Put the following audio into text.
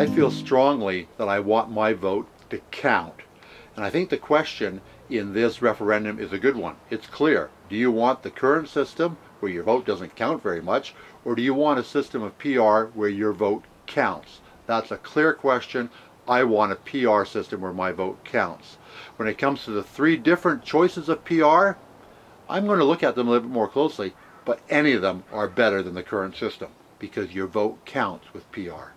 I feel strongly that I want my vote to count. And I think the question in this referendum is a good one. It's clear. Do you want the current system where your vote doesn't count very much, or do you want a system of PR where your vote counts? That's a clear question. I want a PR system where my vote counts. When it comes to the three different choices of PR, I'm going to look at them a little bit more closely, but any of them are better than the current system because your vote counts with PR.